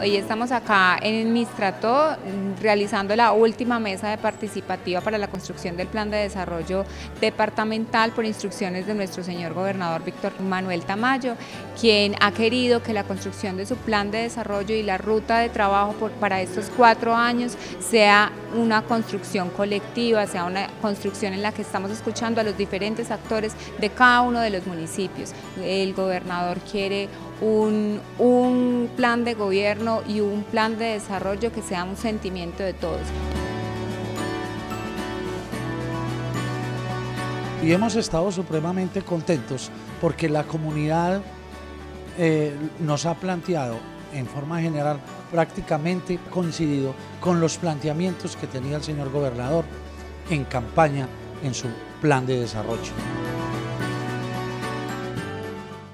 Hoy estamos acá en Mistrato realizando la última mesa de participativa para la construcción del plan de desarrollo departamental por instrucciones de nuestro señor gobernador Víctor Manuel Tamayo, quien ha querido que la construcción de su plan de desarrollo y la ruta de trabajo para estos cuatro años sea una construcción colectiva, sea una construcción en la que estamos escuchando a los diferentes actores de cada uno de los municipios. El gobernador quiere un, un plan de gobierno y un plan de desarrollo que sea un sentimiento de todos. Y hemos estado supremamente contentos porque la comunidad eh, nos ha planteado en forma general prácticamente coincidido con los planteamientos que tenía el señor gobernador en campaña en su plan de desarrollo.